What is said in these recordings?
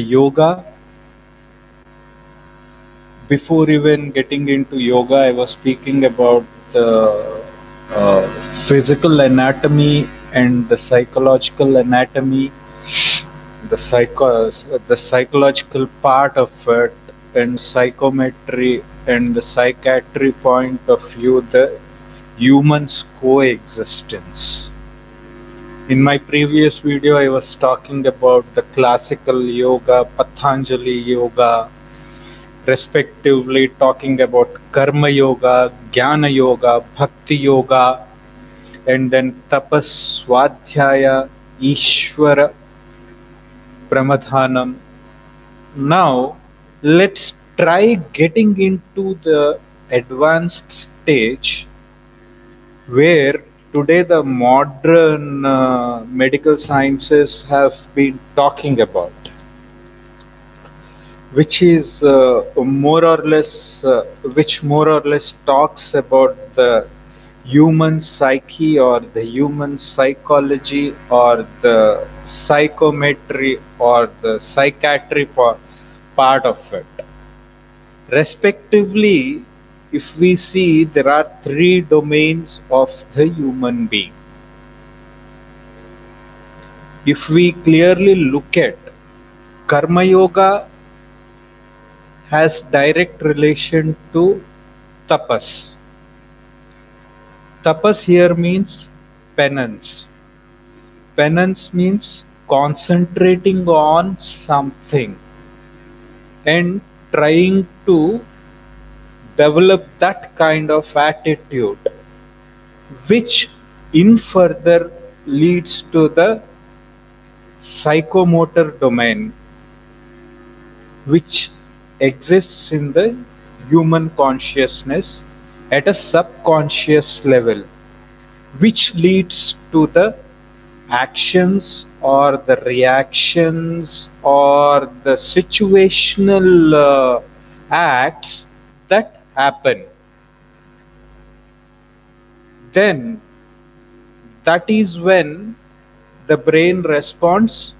yoga. Before even getting into yoga, I was speaking about the uh, physical anatomy and the psychological anatomy, the psycho, the psychological part of it, and psychometry and the psychiatry point of view, the human's coexistence. In my previous video, I was talking about the classical yoga, Patanjali yoga, respectively talking about Karma yoga, Jnana yoga, Bhakti yoga, and then Tapas, Swadhyaya, Ishvara, Pramadhanam. Now, let's try getting into the advanced stage where today the modern uh, medical sciences have been talking about which is uh, more or less uh, which more or less talks about the human psyche or the human psychology or the psychometry or the psychiatry part of it. Respectively if we see there are three domains of the human being. If we clearly look at Karma Yoga has direct relation to tapas. Tapas here means penance. Penance means concentrating on something and trying to develop that kind of attitude which in further leads to the psychomotor domain which exists in the human consciousness at a subconscious level which leads to the actions or the reactions or the situational uh, acts that happen. Then that is when the brain responds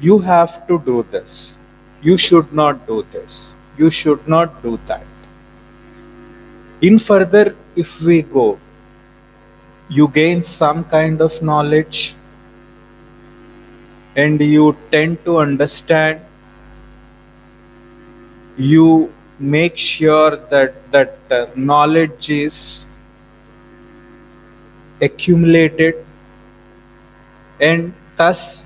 you have to do this. You should not do this. You should not do that. In further if we go you gain some kind of knowledge and you tend to understand you make sure that that uh, knowledge is accumulated and thus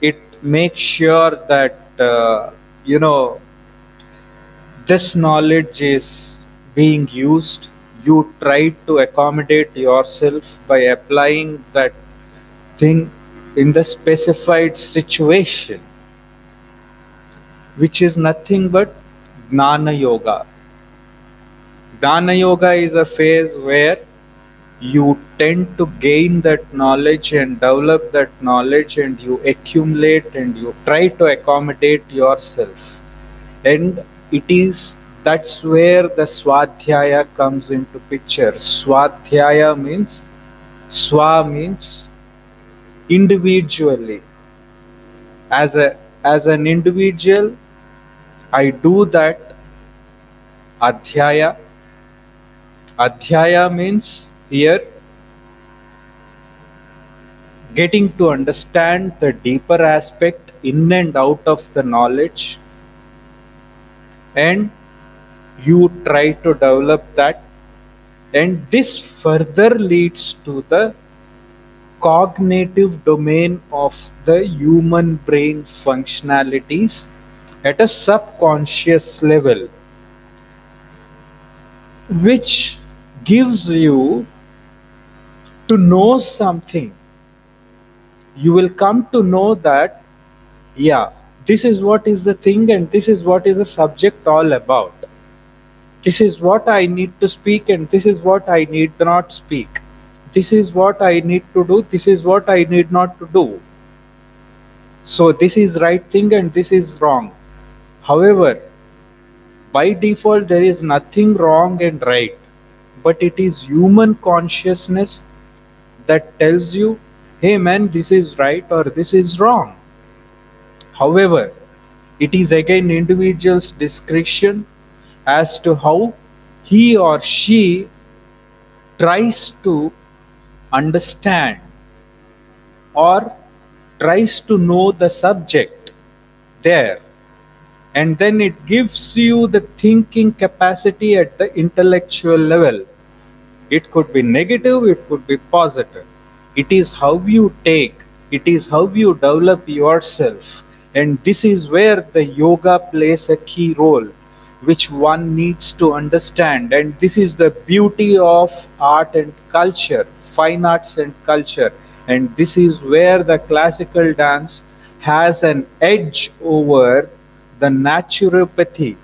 it makes sure that uh, you know this knowledge is being used. You try to accommodate yourself by applying that thing in the specified situation which is nothing but Gnana Yoga. Gnana Yoga is a phase where you tend to gain that knowledge and develop that knowledge and you accumulate and you try to accommodate yourself. And it is that's where the Swadhyaya comes into picture. Swadhyaya means Swa means individually. As a as an individual, I do that adhyaya. Adhyaya means here getting to understand the deeper aspect in and out of the knowledge and you try to develop that and this further leads to the cognitive domain of the human brain functionalities at a subconscious level which gives you to know something. You will come to know that yeah this is what is the thing and this is what is the subject all about. This is what i need to speak and this is what i need not speak. This is what i need to do this is what i need not to do. So this is right thing and this is wrong However, by default, there is nothing wrong and right, but it is human consciousness that tells you, hey man, this is right or this is wrong. However, It is again individual's discretion as to how he or she tries to understand or tries to know the subject there and then it gives you the thinking capacity at the intellectual level. It could be negative it could be positive. It is how you take it is how you develop yourself. And this is where the yoga plays a key role which one needs to understand. And this is the beauty of art and culture fine arts and culture. And this is where the classical dance has an edge over the naturopathy.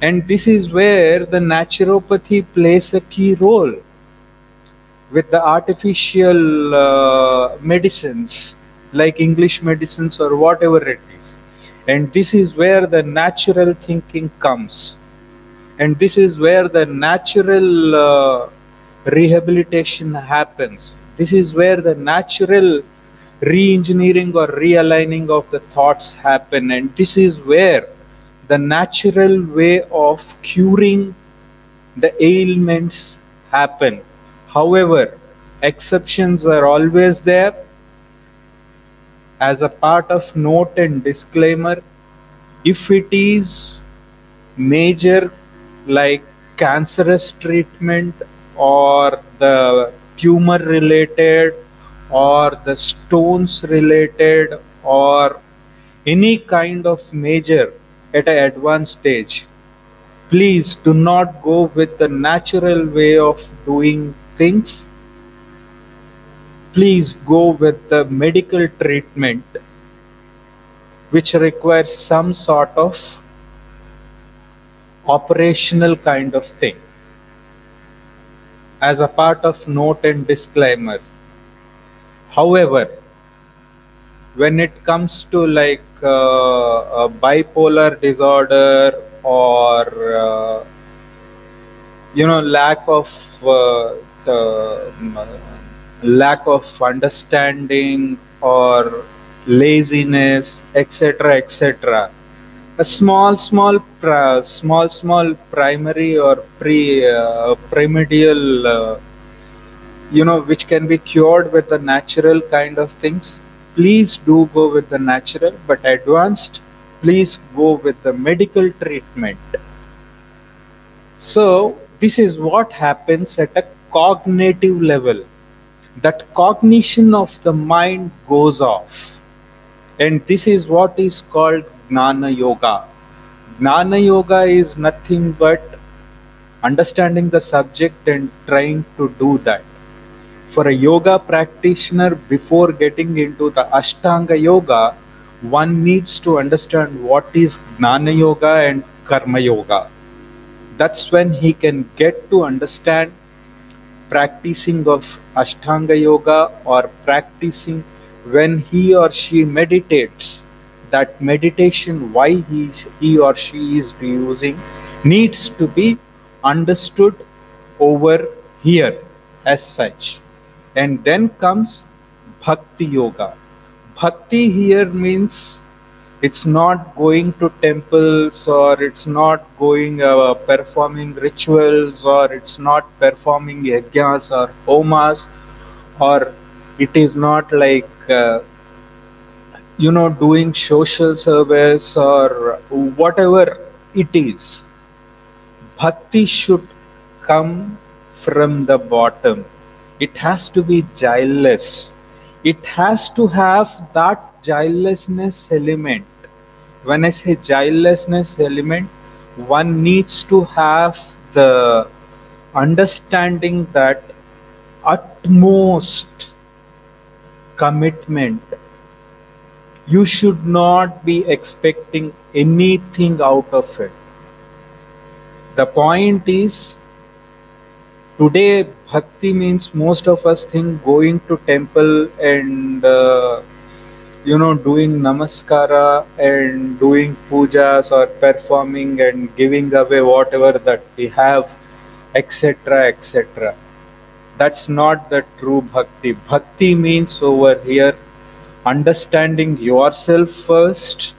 And this is where the naturopathy plays a key role with the artificial uh, medicines like english medicines or whatever it is. And this is where the natural thinking comes. And this is where the natural uh, rehabilitation happens. This is where the natural re-engineering or realigning of the thoughts happen. And this is where the natural way of curing the ailments happen. However exceptions are always there. As a part of note and disclaimer if it is major like cancerous treatment or the tumor related or the stones related or any kind of major at an advanced stage please do not go with the natural way of doing things. Please go with the medical treatment which requires some sort of operational kind of thing. As a part of note and disclaimer however when it comes to like uh, bipolar disorder or uh, you know lack of uh, the lack of understanding or laziness etc etc a small small small small primary or pre uh, primordial uh, you know which can be cured with the natural kind of things please do go with the natural but advanced please go with the medical treatment so this is what happens at a cognitive level that cognition of the mind goes off. And this is what is called Gnana Yoga. Gnana Yoga is nothing but understanding the subject and trying to do that. For a yoga practitioner, before getting into the Ashtanga Yoga, one needs to understand what is Gnana Yoga and Karma Yoga. That's when he can get to understand practicing of Ashtanga Yoga or practicing when he or she meditates, that meditation, why he, he or she is using, needs to be understood over here as such. And then comes Bhakti Yoga. Bhakti here means it's not going to temples or it's not going uh, performing rituals or it's not performing yajnas or homas or it is not like uh, you know doing social service or whatever it is bhakti should come from the bottom it has to be guileless it has to have that guilelessness element. When I say guilelessness element, one needs to have the understanding that utmost commitment. You should not be expecting anything out of it. The point is, today bhakti means most of us think going to temple and uh, you know doing namaskara and doing pujas or performing and giving away whatever that we have etc etc that's not the true bhakti. Bhakti means over here understanding yourself first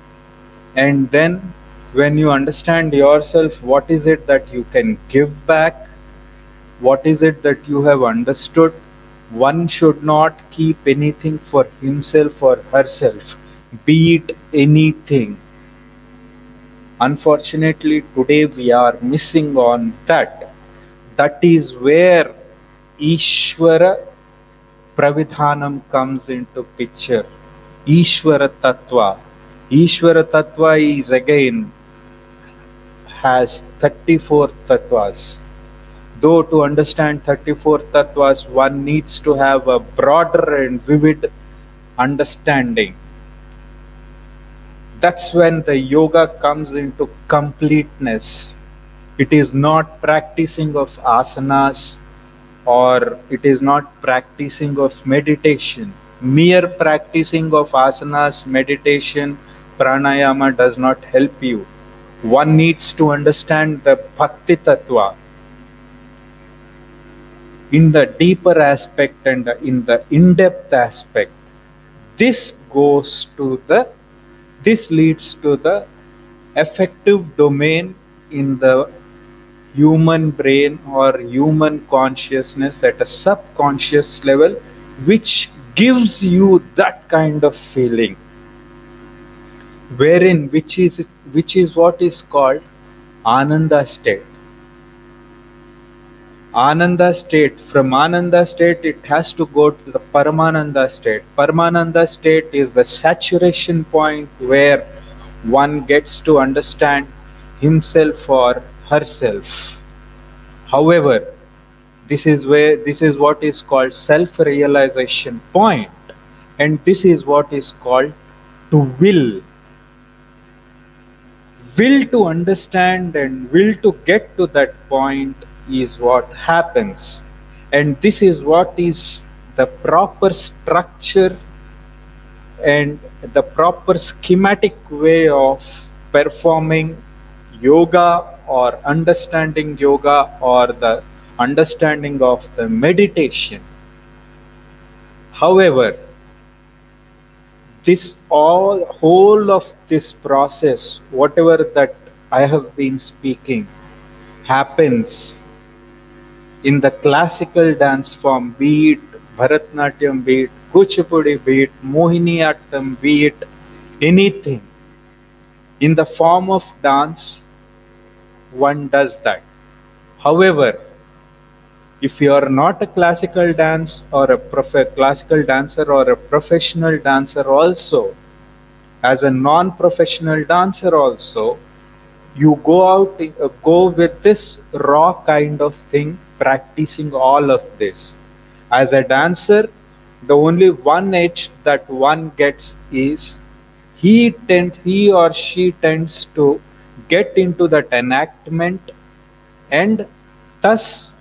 and then when you understand yourself what is it that you can give back what is it that you have understood? One should not keep anything for himself or herself be it anything. Unfortunately today we are missing on that. That is where ishvara pravidhanam comes into picture. Ishvara tattva. Ishvara tattva is again has 34 tattvas Though to understand 34 tattvas, one needs to have a broader and vivid understanding. That's when the yoga comes into completeness. It is not practicing of asanas or it is not practicing of meditation. Mere practicing of asanas, meditation, pranayama does not help you. One needs to understand the bhakti tattva, in the deeper aspect and in the in-depth aspect. This goes to the this leads to the affective domain in the human brain or human consciousness at a subconscious level which gives you that kind of feeling wherein which is which is what is called ananda state Ananda state. From Ananda state, it has to go to the Paramananda state. Paramananda state is the saturation point where one gets to understand himself or herself. However, this is where this is what is called self-realization point, and this is what is called to will. Will to understand and will to get to that point is what happens. And this is what is the proper structure and the proper schematic way of performing yoga or understanding yoga or the understanding of the meditation. However this all whole of this process whatever that i have been speaking happens in the classical dance form, be it Bharatnatyam, be it Kuchipudi, be it Mohiniyattam, be it anything, in the form of dance, one does that. However, if you are not a classical dance or a prof- classical dancer or a professional dancer also, as a non-professional dancer also, you go out, uh, go with this raw kind of thing practicing all of this. As a dancer, the only one edge that one gets is he tends he or she tends to get into that enactment and thus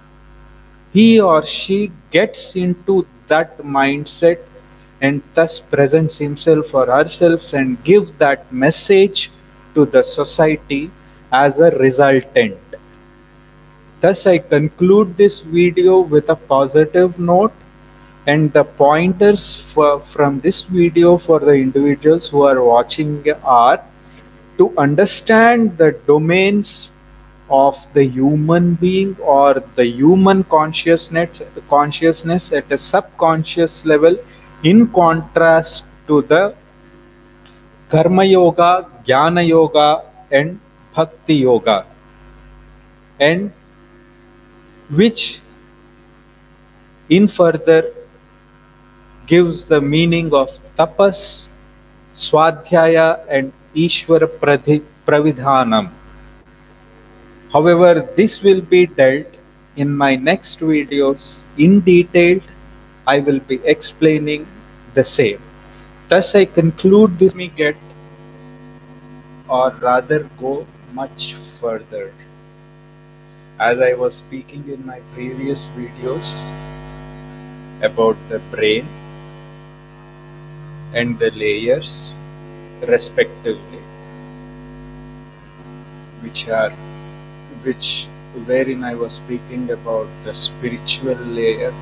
he or she gets into that mindset and thus presents himself or herself and give that message to the society as a resultant Thus, I conclude this video with a positive note and the pointers for, from this video for the individuals who are watching are to understand the domains of the human being or the human consciousness consciousness at a subconscious level in contrast to the karma yoga jnana yoga and bhakti yoga. And which in further gives the meaning of tapas, swadhyaya and Ishwara pravidhanam. However, this will be dealt in my next videos in detail. I will be explaining the same. Thus, I conclude this Let me get or rather go much further as I was speaking in my previous videos about the brain and the layers respectively which are which wherein I was speaking about the spiritual layer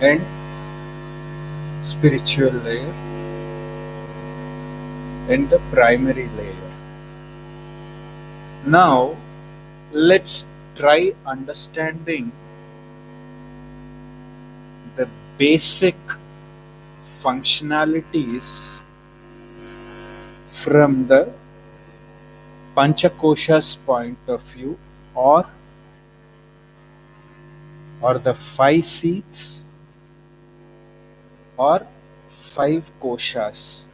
and spiritual layer and the primary layer. Now, let's try understanding the basic functionalities from the Panchakosha's point of view or or the five seats or five koshas.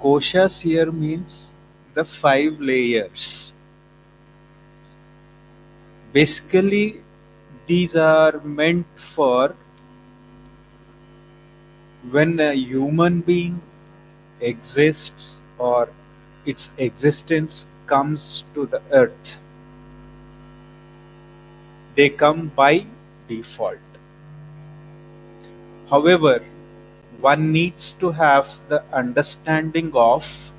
Koshas here means the five layers. Basically, these are meant for when a human being exists or its existence comes to the earth. They come by default. However, one needs to have the understanding of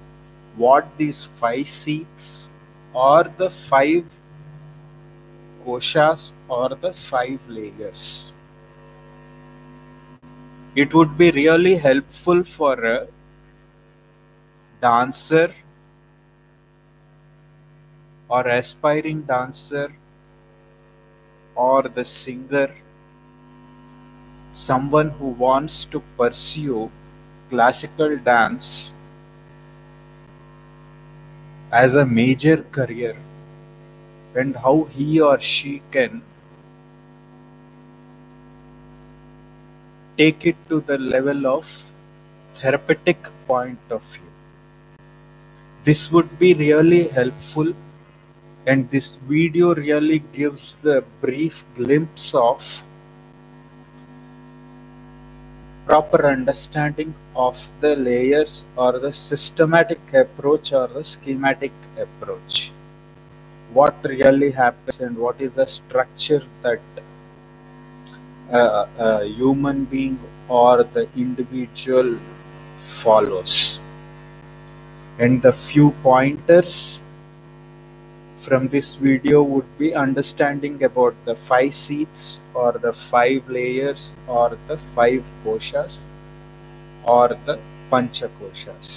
what these five seats or the five koshas or the five layers. It would be really helpful for a dancer or aspiring dancer or the singer, someone who wants to pursue classical dance as a major career and how he or she can take it to the level of therapeutic point of view. This would be really helpful and this video really gives the brief glimpse of proper understanding of the layers or the systematic approach or the schematic approach. What really happens and what is the structure that uh, a human being or the individual follows. And the few pointers from this video would be understanding about the five seats or the five layers or the five koshas or the పంచకోశాస్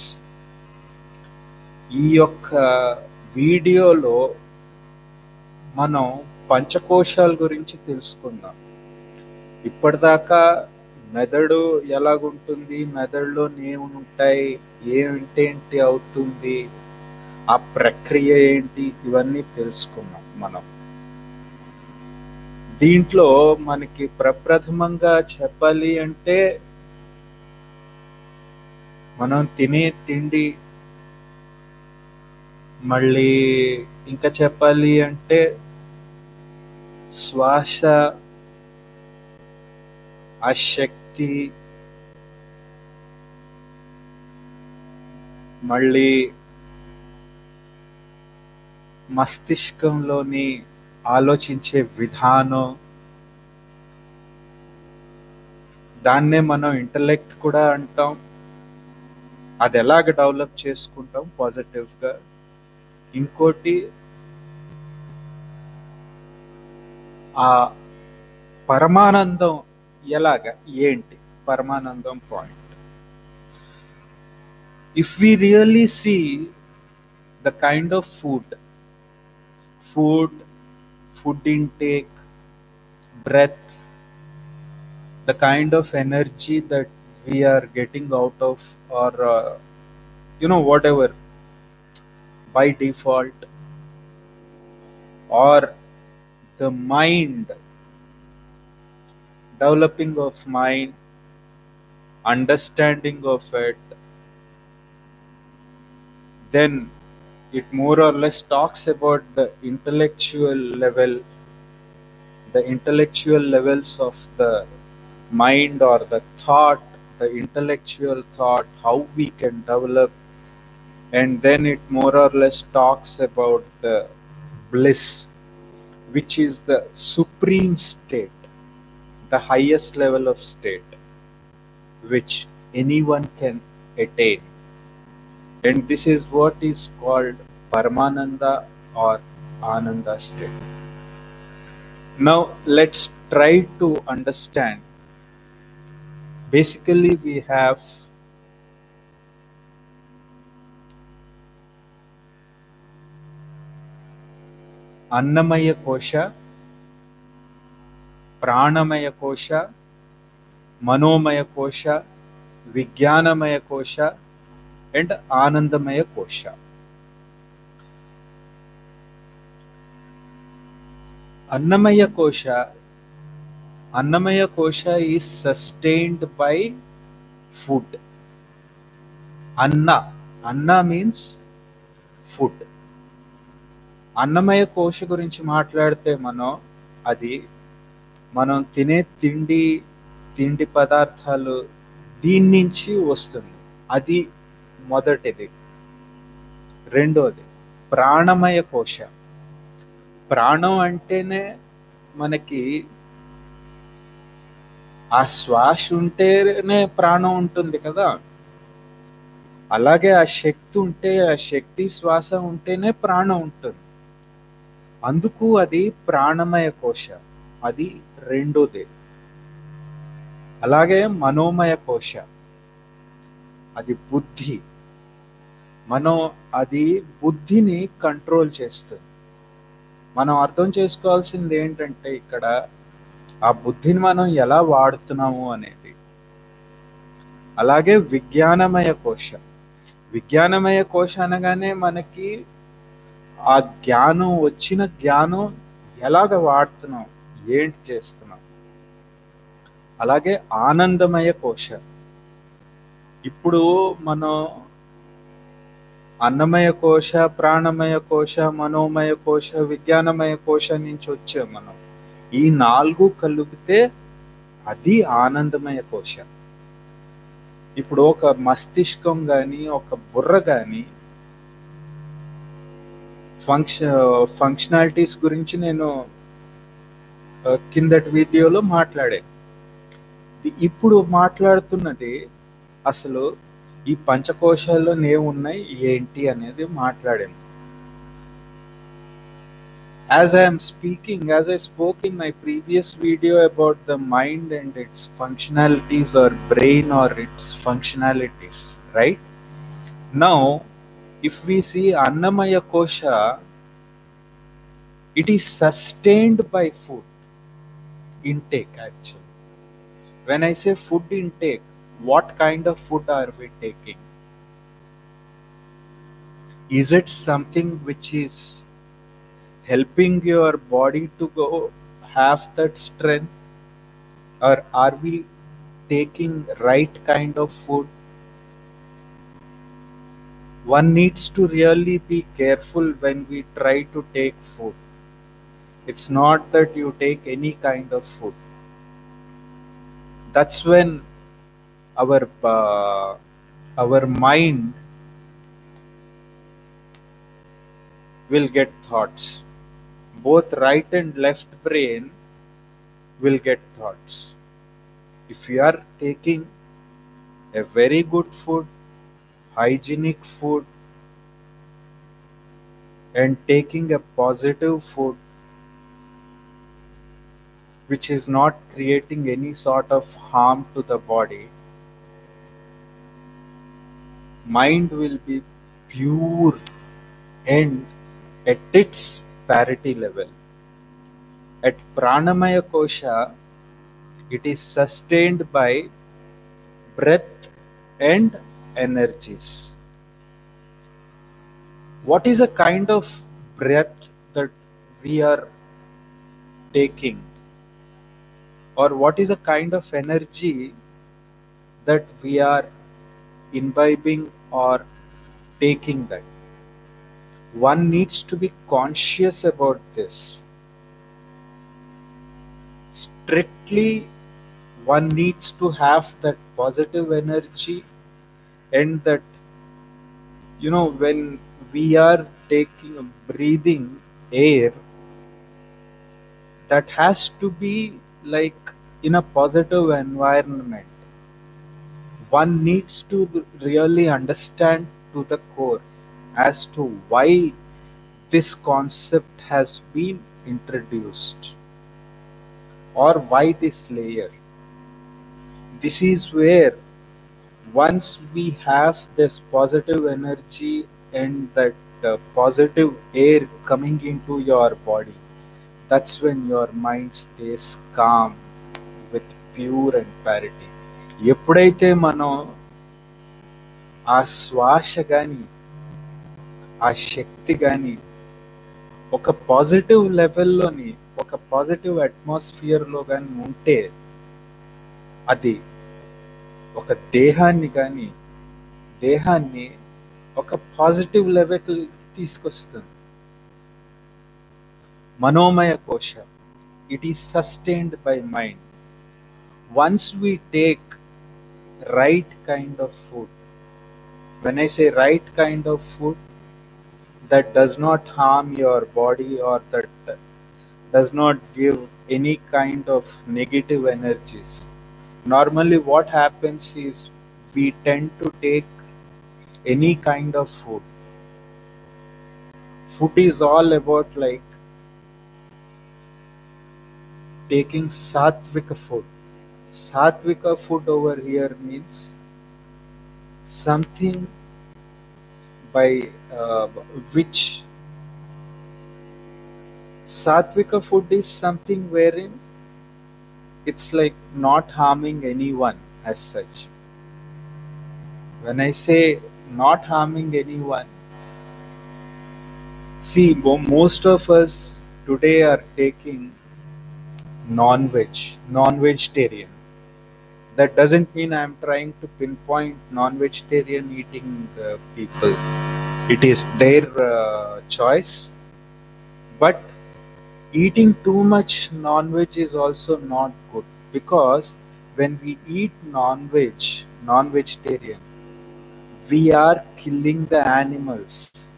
ఈ యొక్క వీడియోలో మనం పంచకోశాల గురించి తెలుసుకుందాం ఇప్పటిదాకా మెదడు ఎలాగుంటుంది మెదడులో ఏముంటాయి ఏంటేంటి అవుతుంది ఆ ప్రక్రియ ఏంటి? ఇవన్నీ తెలుసుకున్నాం మనం. దీంట్లో మనకి ప్రప్రథమంగా చెప్పాలి అంటే మనం తినే తిండి మళ్ళీ ఇంకా చెప్పాలి అంటే శ్వాస ఆ శక్తి మళ్ళీ మస్తిష్కంలోని ఆలోచించే విధానం. దాన్నే మనం ఇంటలెక్ట్ కూడా అంటాం. అది ఎలాగ డెవలప్ చేసుకుంటాం పాజిటివ్గా. ఇంకోటి ఆ పరమానందం ఎలాగ? ఏంటి? పరమానందం point. If we really see the kind of food food food intake breath the kind of energy that we are getting out of or uh, you know whatever by default or the mind developing of mind understanding of it then it more or less talks about the intellectual level the intellectual levels of the mind or the thought the intellectual thought how we can develop. And then it more or less talks about the bliss which is the supreme state the highest level of state which anyone can attain and this is what is called Paramananda or Ananda state. Now let's try to understand. Basically, we have annamaya kosha, pranamaya kosha, manomaya kosha, vijnanamaya kosha. And ఆనందమయ కోశ. అన్నమయ కోశ అన్నమయ కోశ is sustained by food అన్న అన్న means food అన్నమయ కోశ గురించి మాట్లాడితే మనం అది మనం తినే తిండి తిండి పదార్థాలు దీని నుంచి వస్తుంది. అది మొదటిది. రెండోది ప్రాణమయ కోశ ప్రాణం అంటేనే మనకి ఆ శ్వాస ఉంటేనే ప్రాణం ఉంటుంది కదా. అలాగే ఆ శక్తి ఉంటే ఆ శక్తి శ్వాస ఉంటేనే ప్రాణం ఉంటుంది. అందుకు అది ప్రాణమయ కోశ అది రెండోది. అలాగే మనోమయ కోశ అది బుద్ధి. మనం అది బుద్ధిని కంట్రోల్ చేస్తుంది. మనం అర్థం చేసుకోవాల్సింది ఏంటంటే ఇక్కడ ఆ బుద్ధిని మనం ఎలా వాడుతున్నాము అనేది. అలాగే విజ్ఞానమయ కోశ. విజ్ఞానమయ కోశ అనగానే మనకి ఆ జ్ఞానం వచ్చిన జ్ఞానం ఎలాగ వాడుతున్నాం ఏంటి చేస్తున్నాం. అలాగే ఆనందమయ కోశ. ఇప్పుడు మనం అన్నమయ కోశ ప్రాణమయ కోశ మనోమయ కోశ విజ్ఞానమయ కోశ నుంచి వచ్చే మనం. ఈ నాలుగు కలిపితే అది ఆనందమయ కోశ. ఇప్పుడు ఒక మస్తిష్కం కానీ ఒక బుర్ర కానీ ఫంక్షన్ ఫంక్షనాలిటీస్ గురించి నేను కిందటి వీడియోలో మాట్లాడాను. ఇప్పుడు మాట్లాడుతున్నది అసలు ఈ పంచకోశాల్లో ఏమున్నాయి ఏంటి అనేది మాట్లాడాను as I am speaking, as I spoke in my previous video about the mind and its functionalities or brain or its functionalities, right? Now, if we see Annamaya Kosha, it is sustained by food intake actually. When I say food intake, what kind of food are we taking? Is it something which is helping your body to go have that strength? Or are we taking right kind of food? One needs to really be careful when we try to take food. It's not that you take any kind of food. That's when our uh, our mind will get thoughts both right and left brain will get thoughts. If you are taking a very good food, hygienic food, and taking a positive food which is not creating any sort of harm to the body, mind will be pure and at its parity level. At Pranamaya Kosha, it is sustained by breath and energies. What is a kind of breath that we are taking? Or what is a kind of energy that we are imbibing or taking that? one needs to be conscious about this. Strictly, one needs to have that positive energy and that, you know, when we are taking, a breathing air, that has to be like in a positive environment. One needs to really understand to the core as to why this concept has been introduced or why this layer. This is where once we have this positive energy and that uh, positive air coming into your body, that's when your mind stays calm with pure and parity. ఎప్పుడైతే మనం ఆ శ్వాస కానీ ఆ శక్తి కానీ ఒక positive లెవెల్లోని ఒక positive అట్మాస్ఫియర్లో కానీ ఉంటే అది ఒక దేహాన్ని కానీ దేహాన్ని ఒక పాజిటివ్ లెవెల్ తీసుకొస్తుంది. మనోమయ కోశ. It is sustained by mind once we take right kind of food. When I say right kind of food, that does not harm your body or that does not give any kind of negative energies. Normally, what happens is we tend to take any kind of food. Food is all about like taking sattvic food Satvika food over here means something by uh, which satvika food is something wherein it's like not harming anyone as such. When i say not harming anyone see most of us today are taking non-veg non-vegetarian that doesn't mean I'm trying to pinpoint non-vegetarian eating uh, people. It is their uh, choice, but eating too much non-veg is also not good because when we eat non-veg, non-vegetarian, we are killing the animals,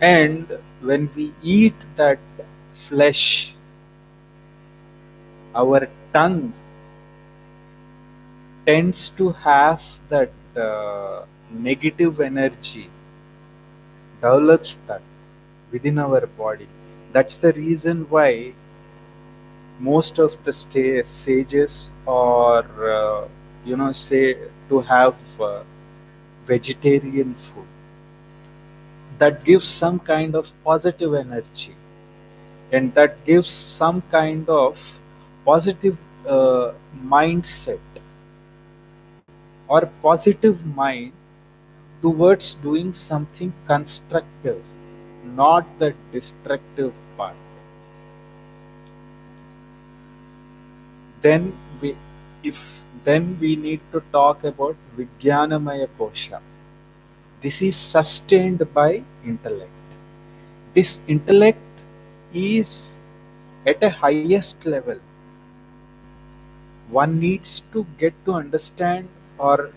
and when we eat that flesh, our tongue tends to have that uh, negative energy develops that within our body. That's the reason why most of the sta- sages or uh, you know say to have uh, vegetarian food that gives some kind of positive energy and that gives some kind of positive uh, mindset or positive mind towards doing something constructive, not the destructive part. Then we, if then we need to talk about Vijnanamaya Kosha. This is sustained by intellect. This intellect is at a highest level one needs to get to understand or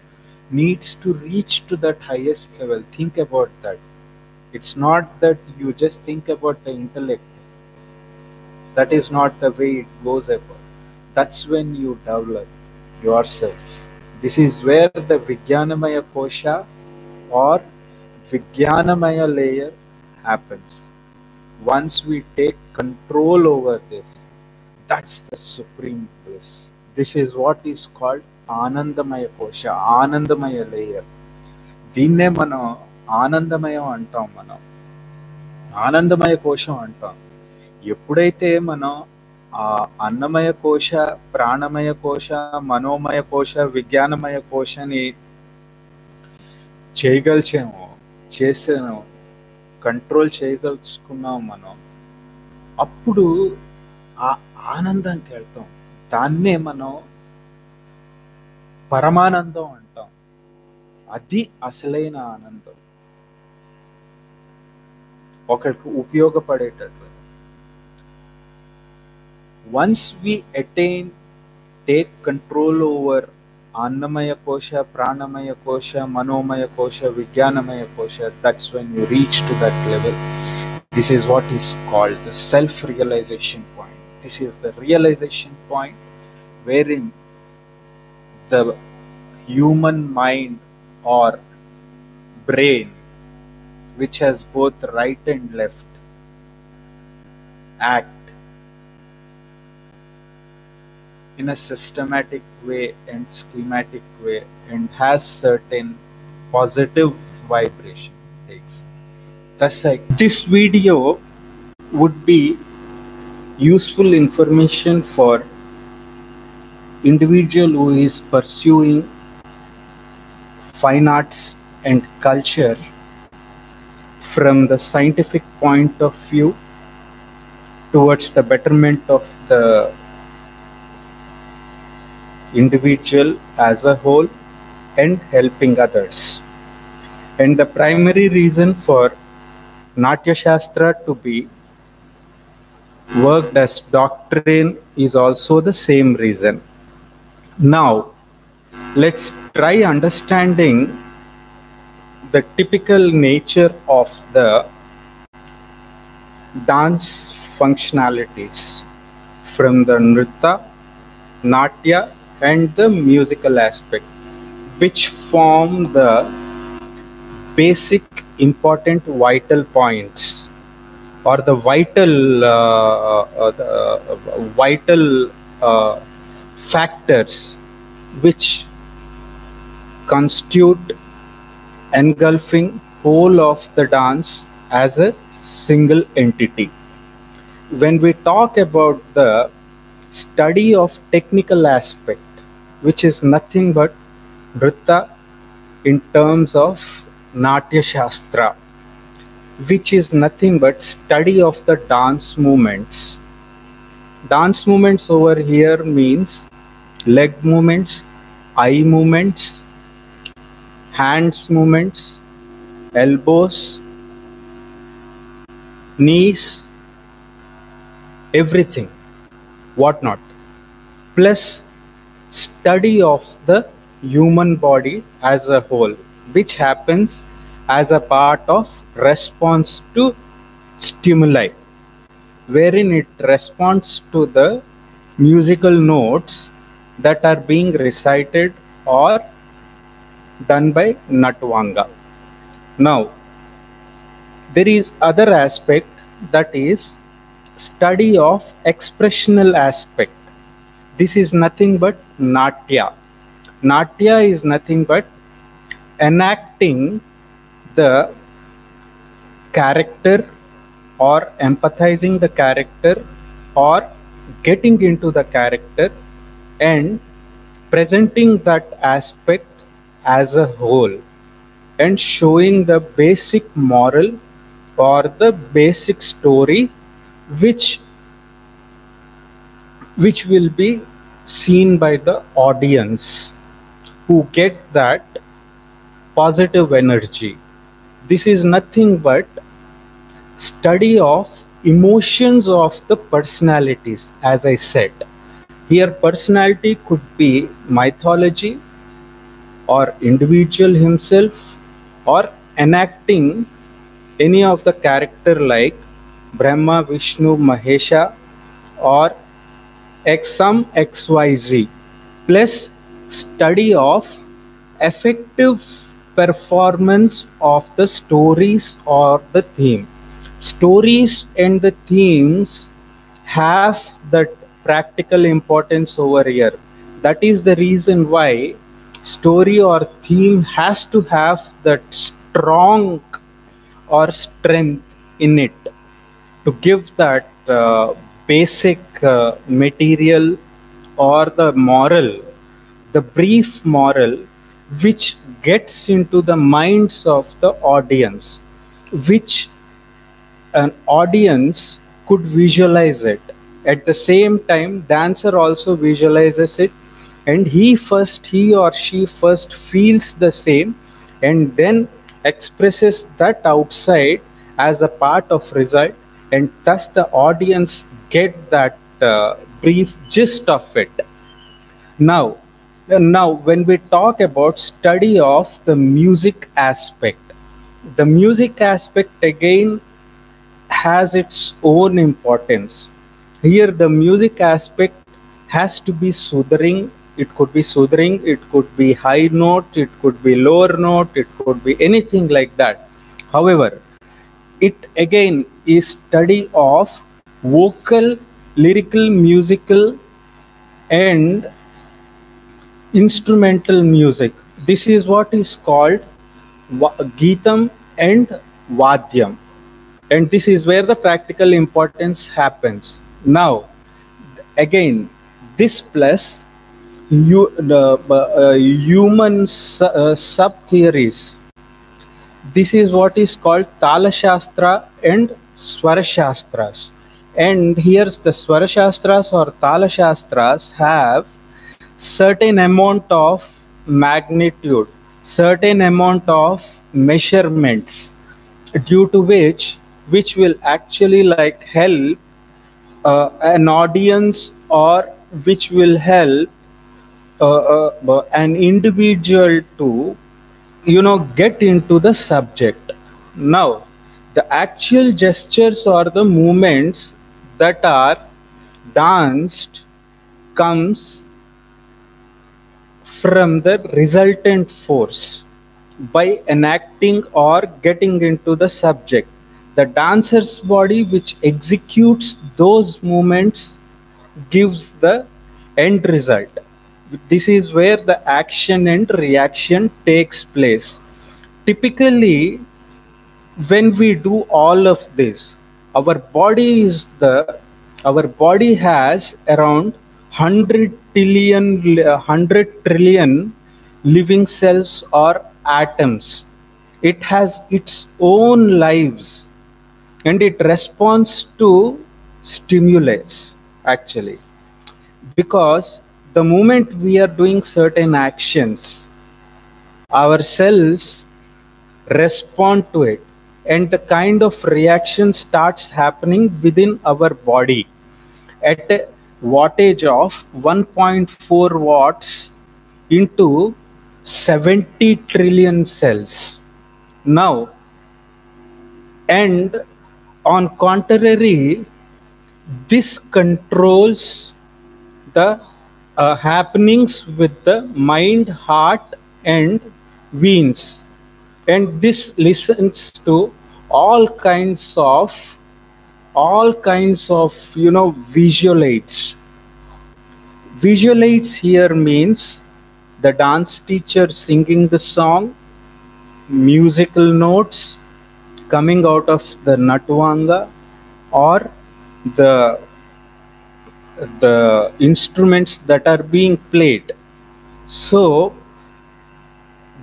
needs to reach to that highest level. Think about that. It's not that you just think about the intellect. That is not the way it goes about. That's when you develop yourself. This is where the vijnanamaya kosha or vijnanamaya layer happens. Once we take control over this that's the supreme bliss this is what is called ఆనందమయ కోశ ఆనందమయ layer దీన్నే మనం ఆనందమయం అంటాం మనం. ఆనందమయ కోశం అంటాం. ఎప్పుడైతే మనం ఆ అన్నమయ కోశ ప్రాణమయ కోశ మనోమయ కోశ విజ్ఞానమయ కోశని చేయగలిచామో చేసాము కంట్రోల్ చేయగలుచుకున్నాం మనం అప్పుడు ఆ ఆనందంకి వెళ్తాం. దాన్నే మనం పరమానందం అంటాం అది అసలైన ఆనందం ఒకరికి ఉపయోగపడేటట్లు once we attain take control over అన్నమయ కోశ ప్రాణమయ కోశ మనోమయ కోశ విజ్ఞానమయ కోశ that's when you reach to that level this is what is called the self realization point this is the realization point wherein the human mind or brain, which has both right and left, act in a systematic way and schematic way and has certain positive vibration takes. Thus, like this video would be useful information for individual who is pursuing fine arts and culture from the scientific point of view towards the betterment of the individual as a whole and helping others. And the primary reason for Natya Shastra to be worked as doctrine is also the same reason. Now, let's try understanding the typical nature of the dance functionalities from the nritta, natya, and the musical aspect, which form the basic important vital points or the vital uh, uh, the, uh, vital uh, factors which constitute engulfing whole of the dance as a single entity. When we talk about the study of technical aspect which is nothing but nritta in terms of natya shastra which is nothing but study of the dance movements. Dance movements over here means leg movements eye movements hands movements elbows knees everything whatnot. Plus study of the human body as a whole which happens as a part of response to stimuli wherein it responds to the musical notes that are being recited or done by Natvanga. Now, there is other aspect that is study of expressional aspect. This is nothing but Natya. Natya is nothing but enacting the character or empathizing the character or getting into the character and presenting that aspect as a whole and showing the basic moral or the basic story which which will be seen by the audience who get that positive energy. This is nothing but study of emotions of the personalities as i said here personality could be mythology or individual himself or enacting any of the character like brahma vishnu mahesha or x some xyz plus study of effective performance of the stories or the theme. Stories and the themes have that practical importance over here. That is the reason why story or theme has to have that strong or strength in it to give that uh, basic uh, material or the moral the brief moral which gets into the minds of the audience which an audience could visualize it at the same time dancer also visualizes it and he first he or she first feels the same and then expresses that outside as a part of result and thus the audience get that uh, brief gist of it. Now now when we talk about study of the music aspect the music aspect again has its own importance here the music aspect has to be soothing it could be soothing it could be high note it could be lower note it could be anything like that however it again is study of vocal lyrical musical and instrumental music this is what is called Geetam and Vadyam. And this is where the practical importance happens. Now, again, this plus you, the uh, human su- uh, sub theories. This is what is called Tala Shastra and Swara Shastras. And here's the Swara Shastras or Tala Shastras have certain amount of magnitude, certain amount of measurements, due to which which will actually like help uh, an audience or which will help uh, uh, an individual to you know get into the subject. Now the actual gestures or the movements that are danced comes from the resultant force by enacting or getting into the subject the dancer's body which executes those movements gives the end result. This is where the action and reaction takes place. Typically when we do all of this our body is the our body has around 100 trillion 100 trillion living cells or atoms. It has its own lives and it responds to stimulus actually. Because the moment we are doing certain actions our cells respond to it. And the kind of reaction starts happening within our body. At a wattage of 1.4 watts into 70 trillion cells. Now and on contrary this controls the uh, happenings with the mind heart and veins. And this listens to all kinds of all kinds of you know visual aids visual aids here means the dance teacher singing the song musical notes coming out of the natvanga or the the instruments that are being played. So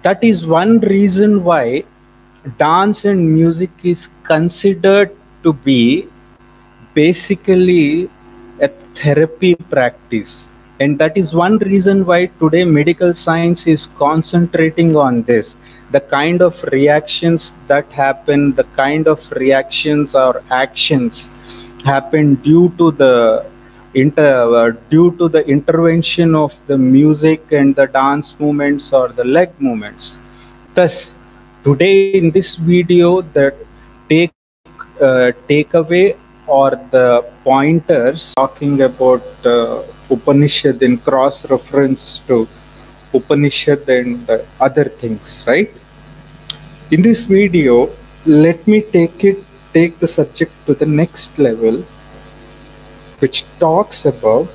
that is one reason why dance and music is considered to be basically a therapy practice. And that is one reason why today medical science is concentrating on this the kind of reactions that happen the kind of reactions or actions happen due to the inter uh, due to the intervention of the music and the dance movements or the leg movements. Thus today in this video the take uh, takeaway or the pointers talking about uh, upanishad in cross reference to upanishad and other things right? In this video let me take it take the subject to the next level which talks about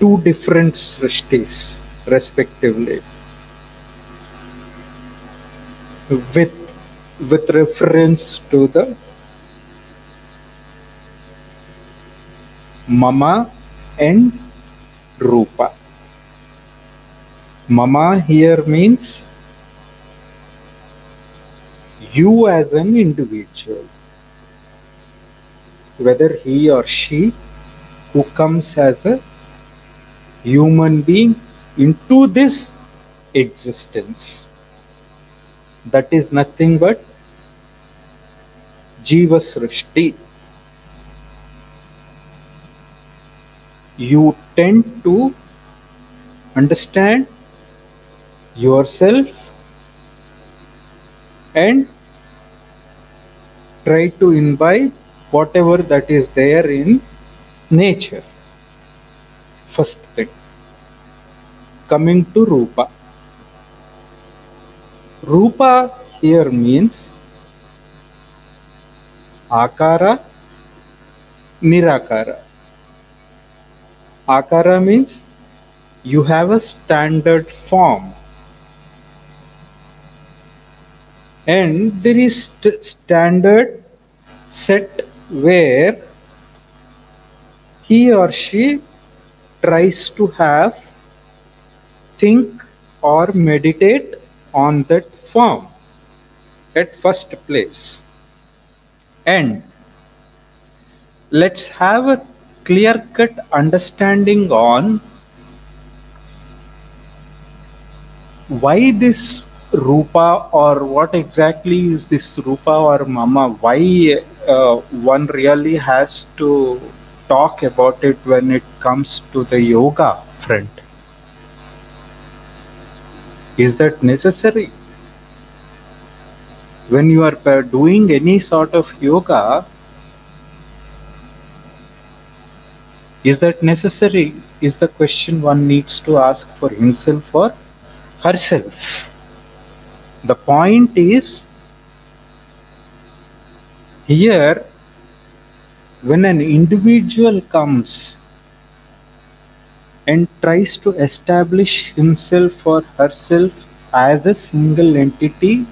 two different srishtis respectively. With with reference to the nama and rupa. Nama here means you as an individual. Whether he or she who comes as a human being into this existence that is nothing but jiva srishti you tend to understand yourself and try to imbibe whatever that is there in nature. First thing. Coming to Rupa. Rupa here means Akara, Nirakara. Akara means you have a standard form. and there is st- standard set where he or she tries to have think or meditate on that form at first place and let's have a clear cut understanding on why this rupa or what exactly is this rupa or nama? Why uh, one really has to talk about it when it comes to the yoga front? Is that necessary? When you are doing any sort of yoga is that necessary? Is the question one needs to ask for himself or herself? The point is here when an individual comes and tries to establish himself or herself as a single entity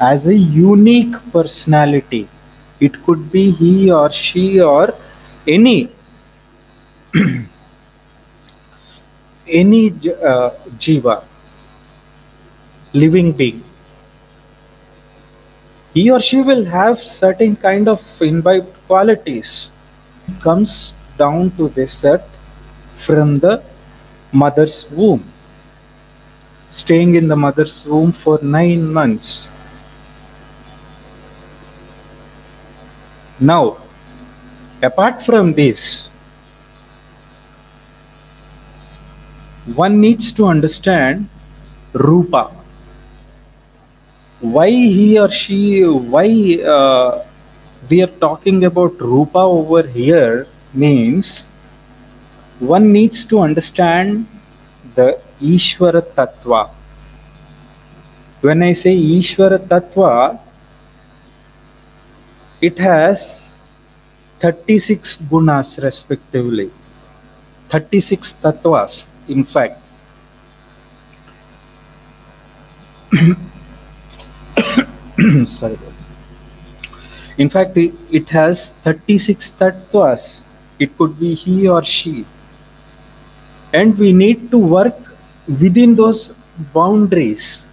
as a unique personality it could be he or she or any any uh, jiva living being he or she will have certain kind of imbibed qualities. Comes down to this earth from the mother's womb. Staying in the mother's womb for 9 months. Now apart from this one needs to understand rupa why he or she why uh, we are talking about rupa over here means one needs to understand the Ishvara Tattva. When I say Ishvara Tattva, it has 36 gunas respectively. 36 tattvas, in fact. Sorry. In fact, it, has 36 tattvas. It could be he or she. And we need to work within those boundaries.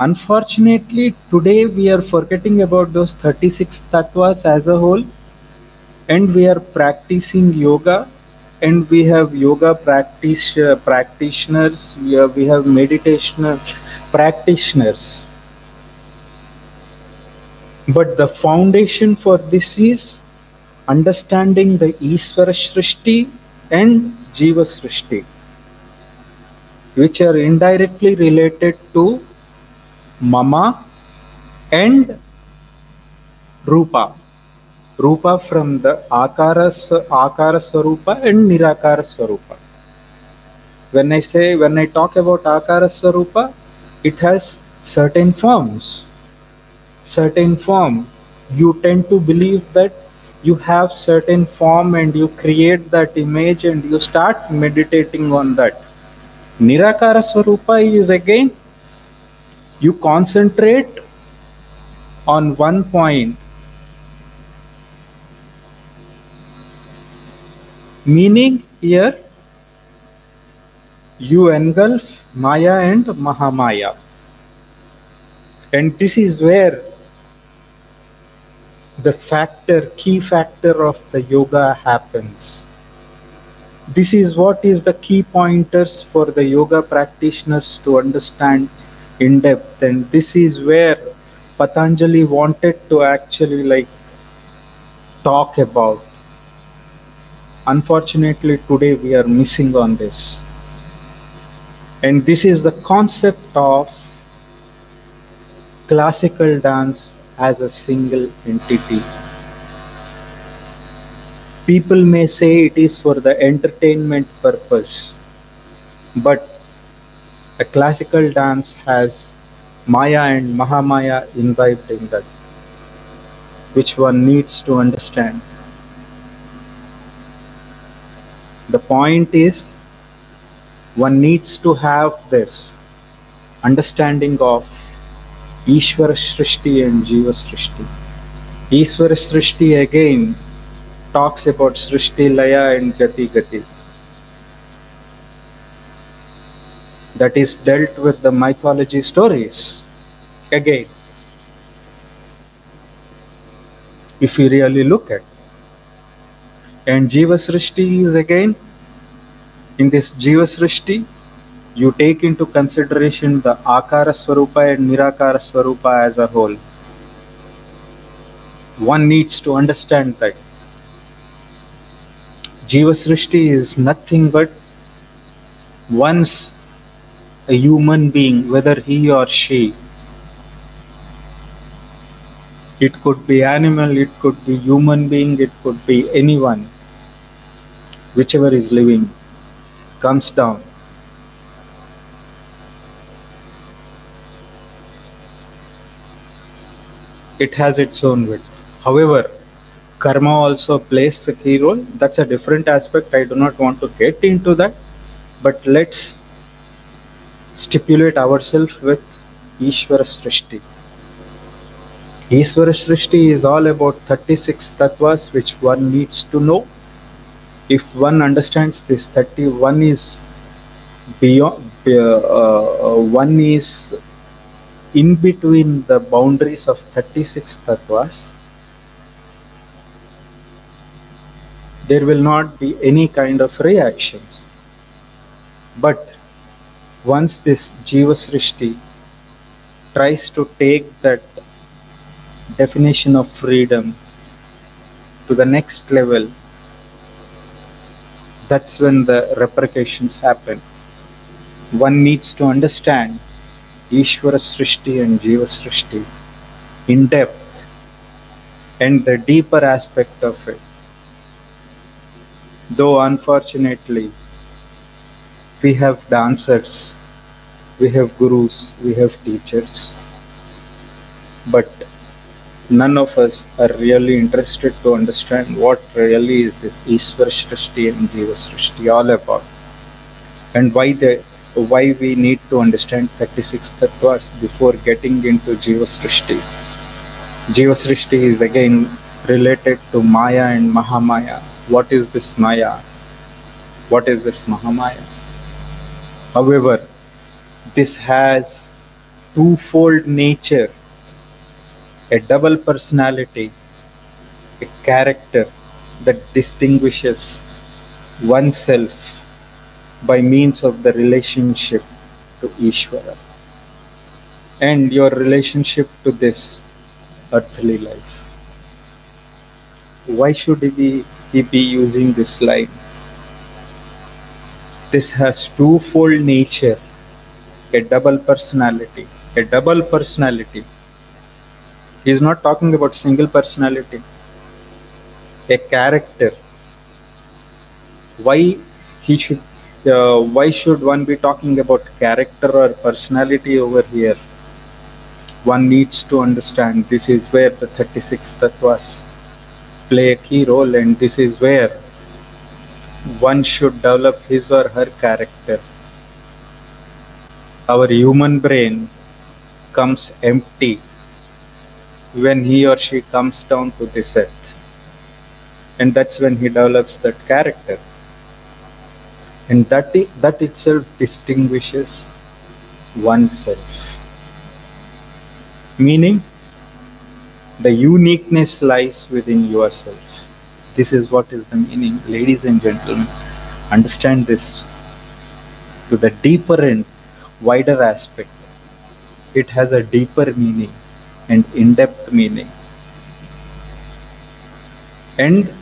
Unfortunately, today we are forgetting about those 36 tattvas as a whole and we are practicing yoga and we have yoga practice uh, practitioners we have, we have meditation practitioners but the foundation for this is understanding the Isvara Srishti and Jiva Srishti, which are indirectly related to Nama and Rupa. Rupa from the Akara, Akara Swarupa and Nirakara Swarupa. When I say, when I talk about Akara Swarupa, it has certain forms. Certain form. You tend to believe that you have certain form and you create that image and you start meditating on that. Nirakara Swarupa is again, you concentrate on one point Meaning here you engulf Maya and Mahamaya. And this is where the factor, key factor of the yoga happens. This is what is the key pointers for the yoga practitioners to understand in depth. And this is where Patanjali wanted to actually like talk about unfortunately today we are missing on this. And this is the concept of classical dance as a single entity. People may say it is for the entertainment purpose but a classical dance has maya and mahamaya imbibed in that which one needs to understand the point is one needs to have this understanding of Ishvara Srishti and Jiva Srishti. Ishvara Srishti again talks about Srishti Laya and Jati Gati. That is dealt with the mythology stories again. If you really look at and Jiva Srishti is again in this Jiva Srishti you take into consideration the Akara Swarupa and Nirakara Swarupa as a whole. One needs to understand that Jiva Srishti is nothing but once a human being, whether he or she, it could be animal, it could be human being, it could be anyone, whichever is living, comes down it has its own width. However, karma also plays a key role. That's a different aspect. I do not want to get into that. But let's stipulate ourselves with Ishvara Srishti. Ishvara Srishti is all about 36 tattvas which one needs to know. If one understands this 31 is beyond, uh, uh, one is in between the boundaries of 36 tattvas, there will not be any kind of reactions. But once this Jiva Srishti tries to take that definition of freedom to the next level, that's when the repercussions happen. One needs to understand Ishvara Srishti and Jiva Srishti in depth and the deeper aspect of it. Though unfortunately, we have dancers, we have gurus, we have teachers, but none of us are really interested to understand what really is this Ishvara Srishti and Jiva Srishti all about and why they why we need to understand 36 tattvas before getting into Jiva Srishti. Jiva Srishti is again related to Maya and Mahamaya. What is this Maya? What is this Mahamaya? However, this has twofold nature, a double personality, a character that distinguishes oneself by means of the relationship to Ishvara and your relationship to this earthly life. Why should he be, he be using this line? This has twofold nature, a double personality. A double personality. He is not talking about single personality. A character. Why he should uh, why should one be talking about character or personality over here? One needs to understand this is where the 36 tattvas play a key role, and this is where one should develop his or her character. Our human brain comes empty when he or she comes down to this earth, and that's when he develops that character and that, that itself distinguishes oneself. Meaning, the uniqueness lies within yourself. This is what is the meaning. Ladies and gentlemen, understand this to the deeper and wider aspect. It has a deeper meaning and in depth meaning. And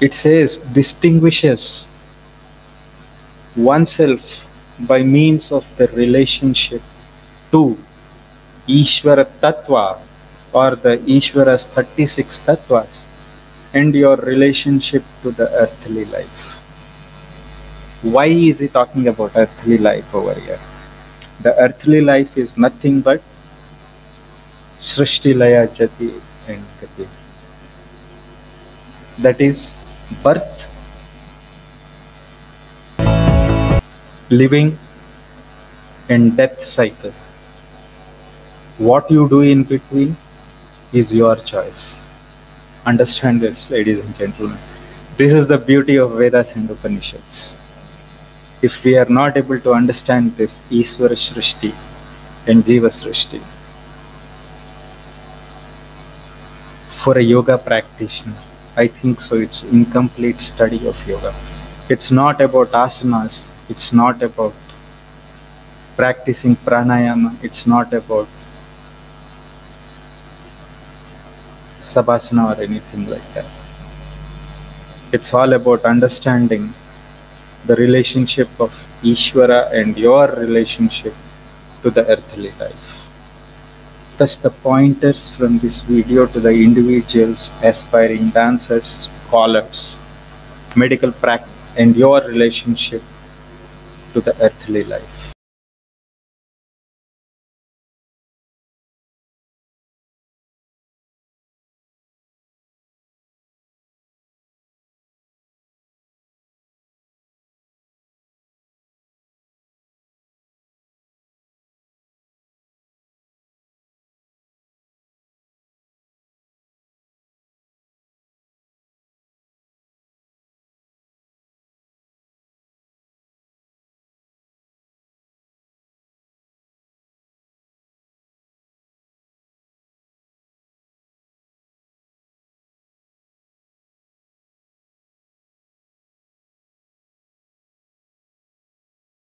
it says distinguishes oneself by means of the relationship to Ishvara Tattva or the Ishvara's 36 Tattvas and your relationship to the earthly life. Why is he talking about earthly life over here? The earthly life is nothing but Srishti Laya Jati and Gati. That is birth living and death cycle. What you do in between is your choice. Understand this, ladies and gentlemen. This is the beauty of Vedas and Upanishads. If we are not able to understand this Iswara Srishti and Jiva Srishti, for a yoga practitioner, I think so. It's incomplete study of yoga. It's not about asanas. It's not about practicing pranayama. It's not about sabasana or anything like that. It's all about understanding the relationship of Ishvara and your relationship to the earthly life. Thus, the pointers from this video to the individuals, aspiring dancers, scholars, medical practice, and your relationship to the earthly life.